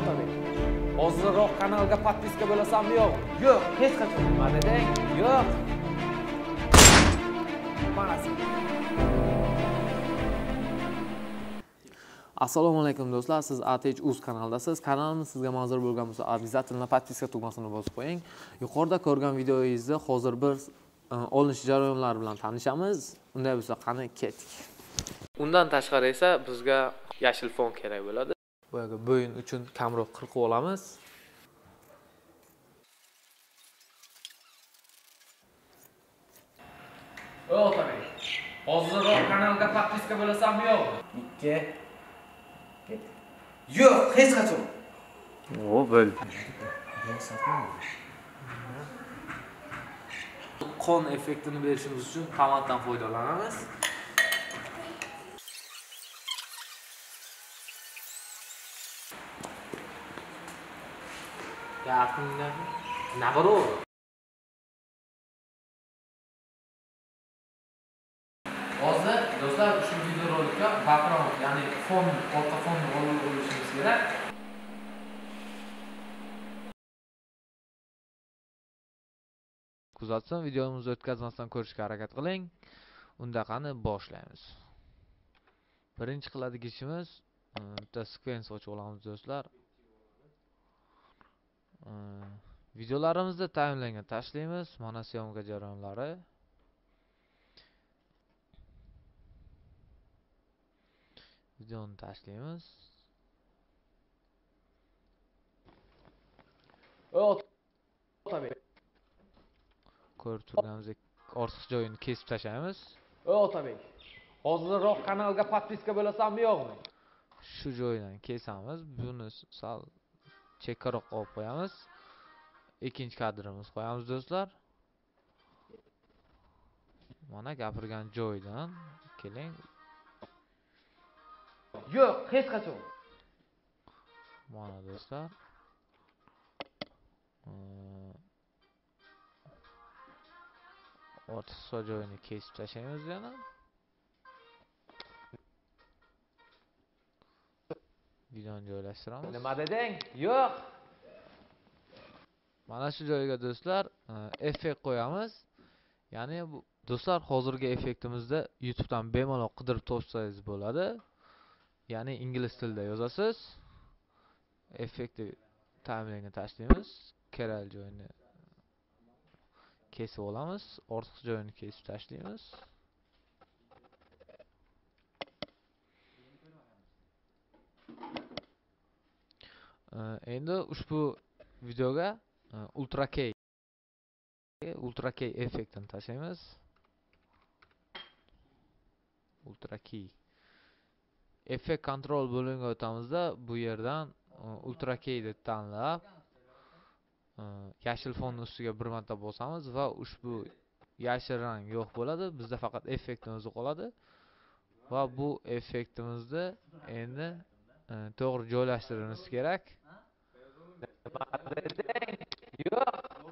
otabek hozirroq kanalga подписка bo'lasanmi yo'qmi yo'q hech qachon. Nima deding yo'q. Mana assalomu alaykum do'stlar. Siz atech uz kanalidasiz kanalimiz sizga manzur bo'lgan bo'lsa обязательно подписка tugmasini bosib qo'ying. Yuqorida ko'rgan videoyingizni hozir bir e, olinish jarayonlari bilan tanishamiz. Unday bo'lsa qani ketdik. Undan tashqari esa bizga yashil fon kerak bo'ladi. Boyagi bo'yin uchun kamroq qirqib olamiz. Hozirroq kanalga подписка bo'lasanmi yo'qmi ikki yo'q hech qachon o bo'l qon effektini berishimiz uchun tomatdan foydalanamiz gapingdan nabarov shu videorolikka background ya'ni fon orqa fonni olib olishimiz kerak. Kuzatsin videomizni o'tkazmasdan ko'rishga harakat qiling. Unda qani boshlaymiz. Birinchi qiladigan ishimiz e, bitta sekvens ochib olamiz do'stlar. E, Videolarimizni taymlaynga tashlaymiz mana syomka jarayonlari. videoni tashlaymiz otabek ko'rib turganimizdek ortiq joyini kesib tashlaymiz voy otabek hozirroq kanalga подписка bo'lasanmi yo'qmi shu joydan kesamiz buni sal chekkaroq olib qo'yamiz ikkinchi kadrimiz qo'yamiz do'stlar mana gapirgan joyidan keling yo'q hech qachon. Mana do'stlar. Ortiqcha joyini kesib tashlaymiz yana videoni joylashtiramiz. Nima deding? Yo'q. Mana shu joyga do'stlar effekt qo'yamiz. Ya'ni bu do'stlar hozirgi effektimizda youtubedan bemalol qidirib topsangiz bo'ladi ya'ni ingliz tilida yozasiz. Effektni timelinga tashlaymiz. Kerak joyini kesib olamiz. Ortiqcha joyini kesib tashlaymiz. Endi ushbu videoga ultra k ultra k effektini tashlaymiz. Ultra key effekt kontrol bo'limiga o'tamizda bu yerdan e, ultra key deb tanlab e, yashil fonni ustiga bir marta bosamiz va ushbu yashil rang yo'q bo'ladi. Bizda faqat effektimiz qoladi. Va bu effektimizni endi e, to'g'ri joylashtirishimiz kerak. Yo'q.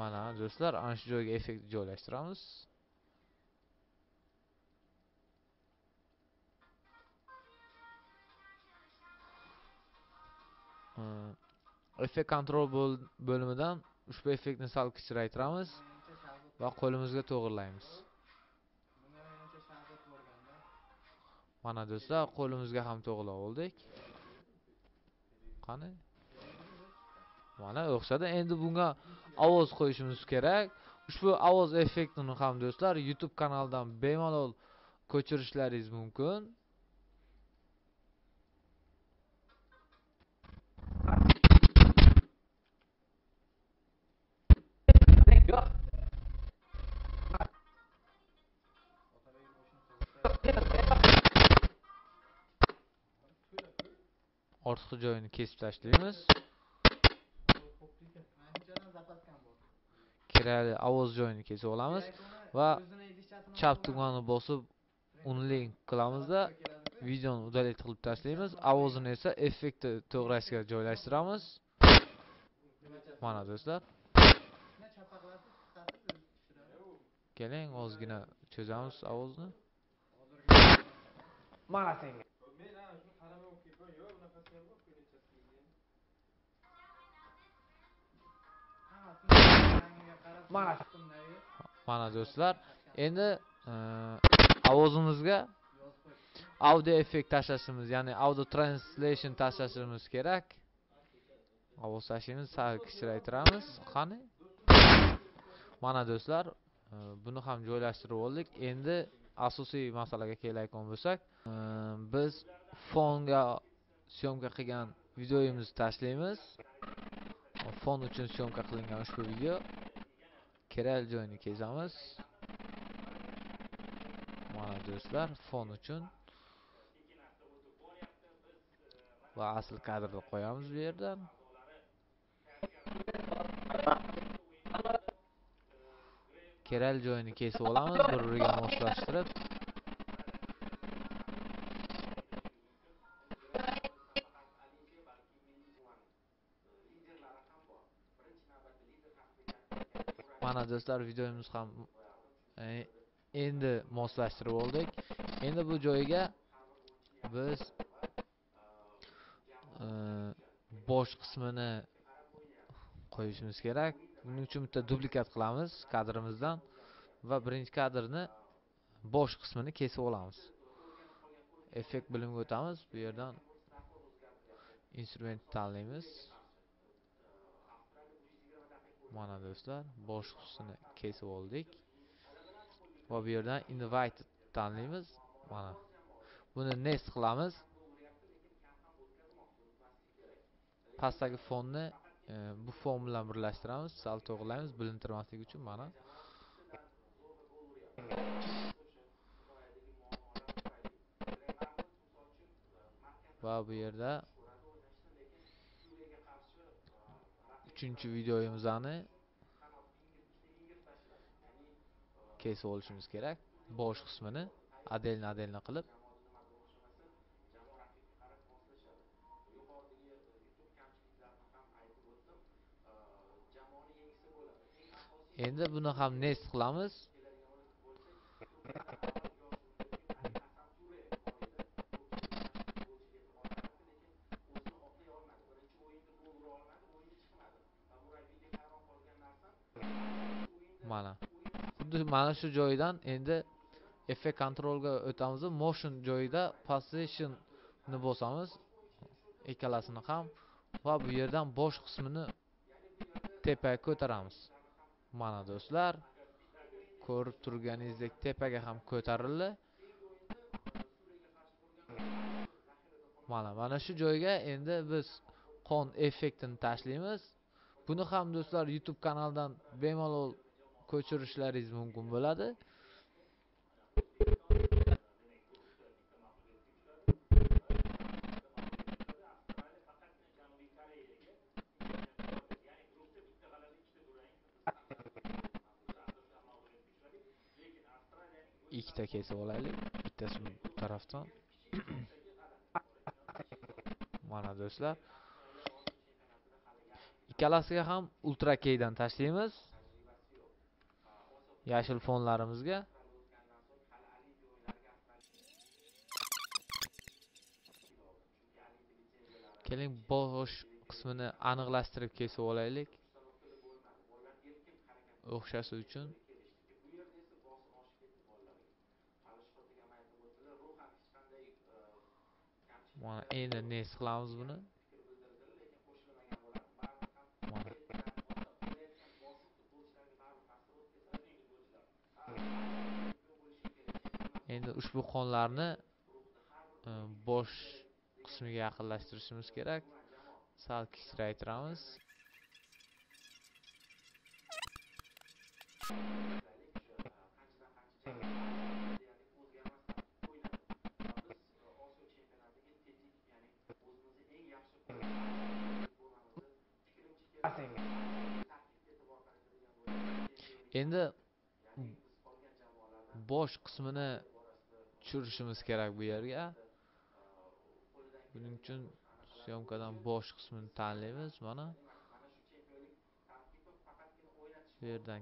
Mana do'stlar ana shu joyga effektni joylashtiramiz effekt kontrol bo'limidan ushbu effektni sal kichraytiramiz va qo'limizga to'g'irlaymiz. Mana do'stlar qo'limizga ham to'g'irlab oldik. Qani? Mana o'xshadi. Endi bunga ovoz qo'yishimiz kerak. Ushbu ovoz effektini ham do'stlar youtube kanalidan bemalol ko'chirishlaringiz mumkin. Ortiqcha joyini kesib tashlaymiz. yerli Avozca o'yini olamiz va chaptug'ani bosib unlink qilamizda videoni udalet qilib tashlaymiz ovozini esa effekti to'g'risiga joylashtiramiz mana do'stlar. Keling ozgina cho'zamiz ovozni mana senga mana mana do'stlar endi e, ovozimizga audio effekt tashlashimiz ya'ni audio translation tashlashimiz kerak. Ovoz tashlaymiz sal kichraytiramiz. Qani? Mana do'stlar e, buni ham joylashtirib oldik. Endi asosiy masalaga keladigan bo'lsak e, biz fonga syomka qilgan videomizni tashlaymiz. Fon uchun syomka qilingan ushbu video. Kerel joyini kesamiz mana do'stlar fon uchun. Va asl kadrni qo'yamiz bu yerdan. Kerel joyini kesib olamiz bir biriga moslashtirib. Mana do'stlar videomiz ham e, endi moslashtirib oldik. Endi bu joyga biz e, bosh qismini qo'yishimiz kerak. Buning uchun bitta duplikat qilamiz kadrimizdan va birinchi kadrni bosh qismini kesib olamiz. Effekt bo'limiga o'tamiz. Bu yerdan instrument tanlaymiz. Mana do'stlar bosh qismini kesib oldik. Va bu yerdan invite tanlaymiz. Mana buni next qilamiz. Pastdagi fonni e, bu fon bilan birlashtiramiz sal to'g'irlaymiz bilintirmaslik uchun mana. Va bu yerda uchinchi videomizni kesib olishimiz kerak. Bosh qismini отдельно отдельно qilib endi buni ham nest qilamiz. Mana. Xuddi mana shu joydan endi effect kontrolga o'tamiz. Motion joyida position ni bosamiz. Ikkalasini ham va bu yerdan bosh qismini tepaga ko'taramiz. Mana do'stlar ko'rib turganingizdek tepaga ham ko'tarildi. Mana mana shu joyga endi biz qon effektini tashlaymiz. Buni ham do'stlar youtube kanaldan bemalol ko'chirishlaringiz mumkin bo'ladi ikkita kesib olaylik bittasi bu tarafdan mana do'stlar. İkkalasiga ham ultra keydan tashlaymiz yashil fonlarimizga. Keling bosh qismini aniqlashtirib kesib olaylik. O'xshashi uchun. Mana endi next qilamiz buni? Ushbu qonlarni e, bosh qismiga yaqinlashtirishimiz kerak. Sal kichraytiramiz endi bosh qismini tushirishimiz kerak bu yerga. Buning uchun syomkadan bosh qismini tanlaymiz mana. Bu yerdan.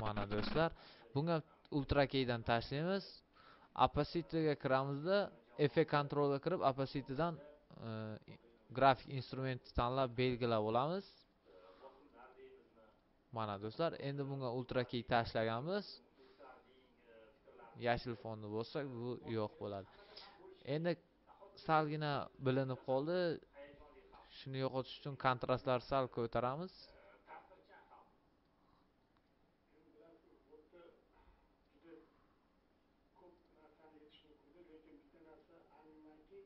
Mana do'stlar bunga ultra keydan tashlaymiz. Opacity kiramizda effekt controlga kirib opacitydan e, grafik instrument tanlab belgilab olamiz. Mana do'stlar endi bunga ultra key tashlaganmiz yashil fonni bo'lsa bu yo'q bo'ladi. Endi salgina bilinib qoldi. Shuni yo'qotish uchun kontrastlarni sal ko'taramiz ko'p narsani yechish mumkin lekin bitta narsa aminmanki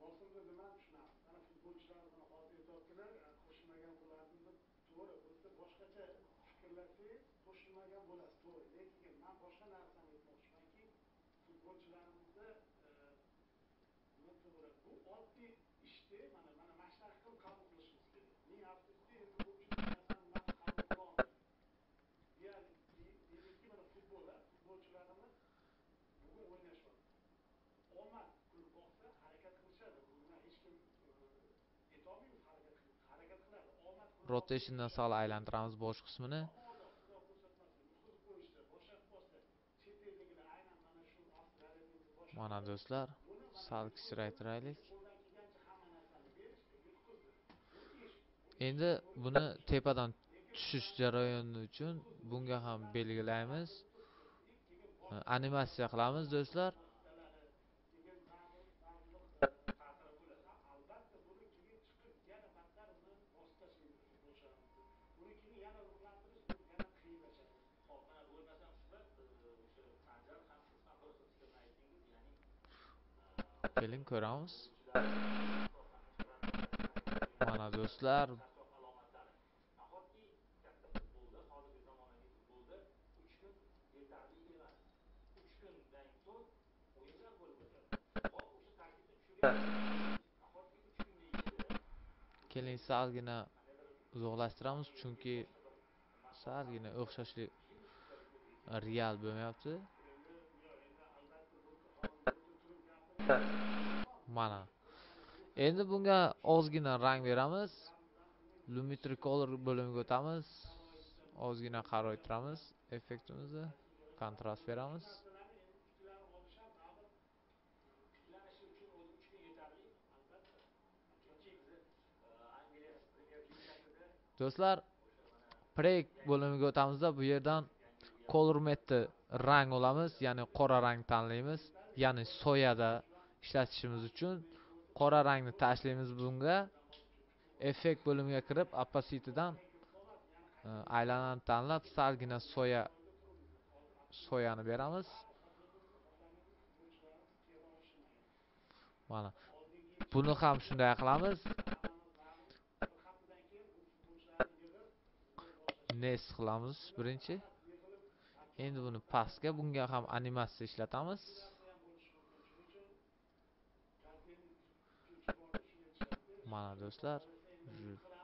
bosimda nimani tushunamiz mana futbolchilar mana hozir aytyaptilar e, qo'shilmagan bo'lardimi to'g'ri bo'lsa boshqacha fikrlasangiz qo'shilmagan bo'lasiz to'g'ri lekin man boshqa narsani aytmoqchimanki futbolchilarimizni e, nima to'g'ri bu oddiy ishni mana mana mana shunaqa qilib qabul qilishimiz kerak ming afsuski endi uchun narsani man qabul qilolmayman ya'ni deymizki mana futbol futbolchilarimiz bugun o'ynashyapti omad kulib boqsa harakat qilishadi buni hech kim aytolmaymiz harakat harakat qiladi omad rotationdan sal aylantiramiz bosh qismini mana do'stlar sal kichraytiraylik endi buni tepadan tushish jarayoni uchun bunga ham belgilaymiz. Animatsiya qilamiz do'stlar. Albatta buni chiqib yana buni yana yana ya'ni keling ko'ramiz. do'stlar. Keling salgina uzoqlashtiramiz chunki salgina o'xshashlik real bo'lmayapti mana. Endi bunga ozgina rang beramiz. Lumetri color bo'limiga o'tamiz. Ozgina qaroytiramiz effektimizni kontrast beramiz. Do'stlar prek bo'limiga o'tamizda bu yerdan color metni rang olamiz ya'ni qora rang tanlaymiz ya'ni soyada ishlatishimiz uchun. Qora rangni tashlaymiz bunga. Effekt bo'limiga kirib oppositidan e, aylanani tanlab salgina soya soyani beramiz. Mana buni ham shunday qilamiz. Nes qilamiz birinchi. Endi buni pastga bunga ham animatsiya ishlatamiz mana do'stlar ju- bitta o'yindan mana bugungi bitta o'yin hal qiladi olimpiadaga olib chiqishi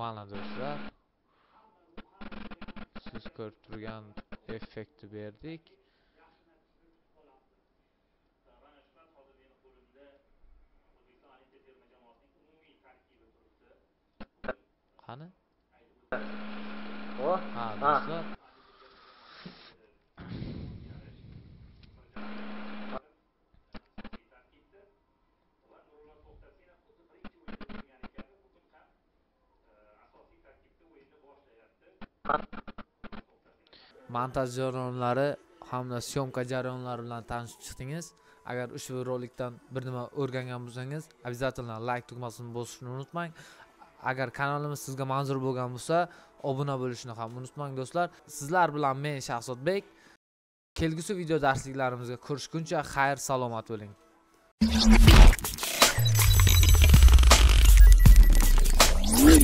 mana do'stlar. Siz ko'rib turgan effektni berdik mana shuhrat hozir montaj jarayonlari hamda syomka jarayonlari bilan tanishib chiqdingiz. Agar ushbu rolikdan bir nima o'rgangan bo'lsangiz обязательно layk tugmasini bosishni unutmang. Agar kanalimiz sizga manzur bo'lgan bo'lsa obuna bo'lishni ham unutmang do'stlar. Sizlar bilan men shahzodbek. Kelgusi video darsliklarimizga ko'rishguncha xayr salomat bo'ling.